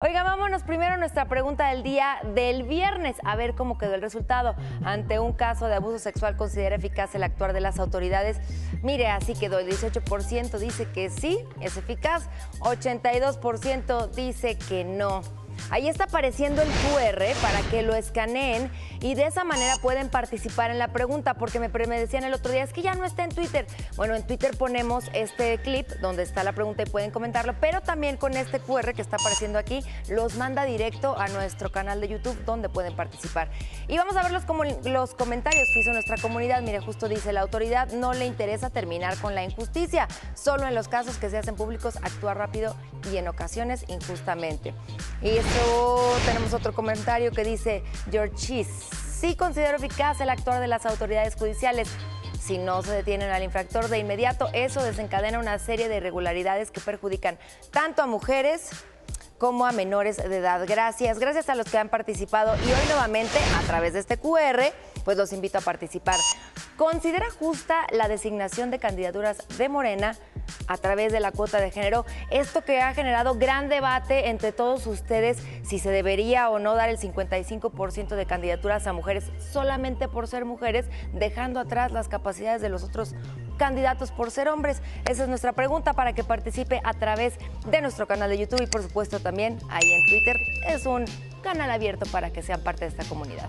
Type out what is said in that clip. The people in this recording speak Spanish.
Oiga, vámonos primero a nuestra pregunta del día del viernes, a ver cómo quedó el resultado. Ante un caso de abuso sexual, ¿considera eficaz el actuar de las autoridades? Mire, así quedó. El 18% dice que sí, es eficaz. 82% dice que no. Ahí está apareciendo el QR para que lo escaneen y de esa manera pueden participar en la pregunta, porque me, me, decían el otro día, es que ya no está en Twitter. Bueno, en Twitter ponemos este clip donde está la pregunta y pueden comentarlo, pero también con este QR que está apareciendo aquí, los manda directo a nuestro canal de YouTube donde pueden participar. Y vamos a ver los, los comentarios que hizo nuestra comunidad. Mire, justo dice, la autoridad no le interesa terminar con la injusticia, solo en los casos que se hacen públicos actúa rápido y en ocasiones injustamente. Tenemos otro comentario que dice George Cheese. Sí considero eficaz el actuar de las autoridades judiciales. Si no se detienen al infractor de inmediato, eso desencadena una serie de irregularidades que perjudican tanto a mujeres como a menores de edad. Gracias, gracias a los que han participado y hoy nuevamente a través de este QR, pues los invito a participar. ¿Considera justa la designación de candidaturas de Morena a través de la cuota de género. Esto que ha generado gran debate entre todos ustedes si se debería o no dar el 55% de candidaturas a mujeres solamente por ser mujeres, dejando atrás las capacidades de los otros candidatos por ser hombres. Esa es nuestra pregunta para que participe a través de nuestro canal de YouTube y por supuesto también ahí en Twitter. Es un canal abierto para que sean parte de esta comunidad.